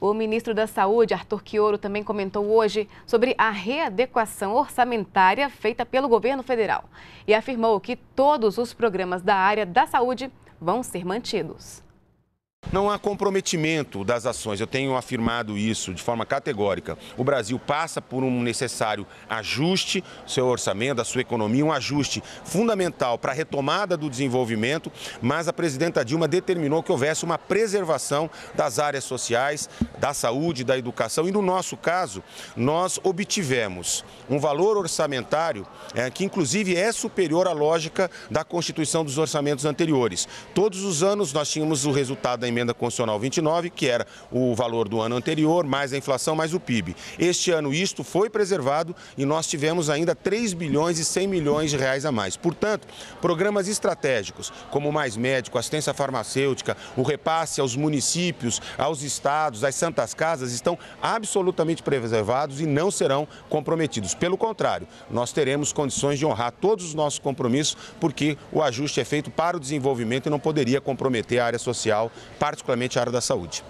O ministro da Saúde, Arthur Quioro, também comentou hoje sobre a readequação orçamentária feita pelo governo federal e afirmou que todos os programas da área da saúde vão ser mantidos. Não há comprometimento das ações, eu tenho afirmado isso de forma categórica. O Brasil passa por um necessário ajuste, seu orçamento, da sua economia, um ajuste fundamental para a retomada do desenvolvimento, mas a presidenta Dilma determinou que houvesse uma preservação das áreas sociais, da saúde, da educação e no nosso caso, nós obtivemos um valor orçamentário é, que inclusive é superior à lógica da constituição dos orçamentos anteriores. Todos os anos nós tínhamos o resultado da constitucional 29, que era o valor do ano anterior, mais a inflação, mais o PIB. Este ano isto foi preservado e nós tivemos ainda 3 bilhões e 100 milhões de reais a mais. Portanto, programas estratégicos, como Mais Médico, assistência farmacêutica, o repasse aos municípios, aos estados, às santas casas, estão absolutamente preservados e não serão comprometidos. Pelo contrário, nós teremos condições de honrar todos os nossos compromissos, porque o ajuste é feito para o desenvolvimento e não poderia comprometer a área social particularmente a área da saúde.